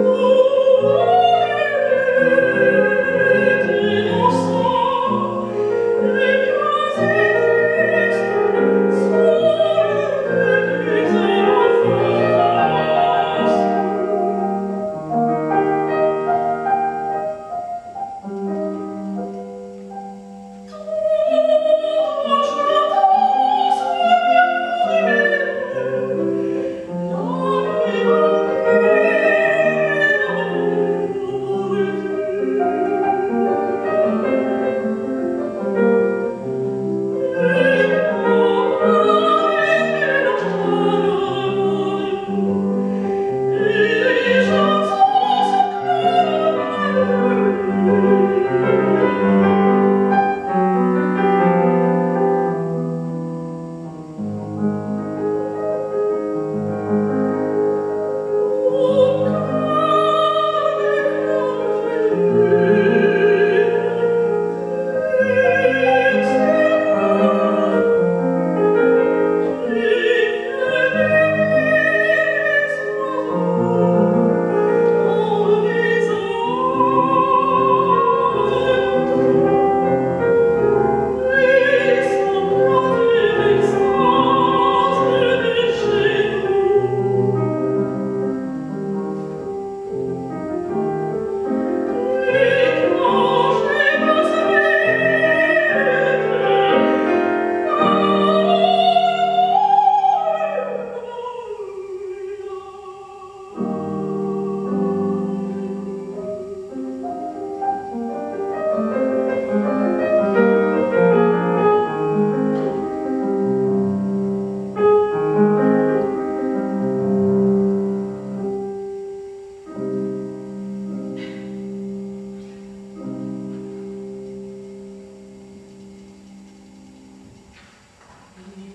Oh. Mm-hmm.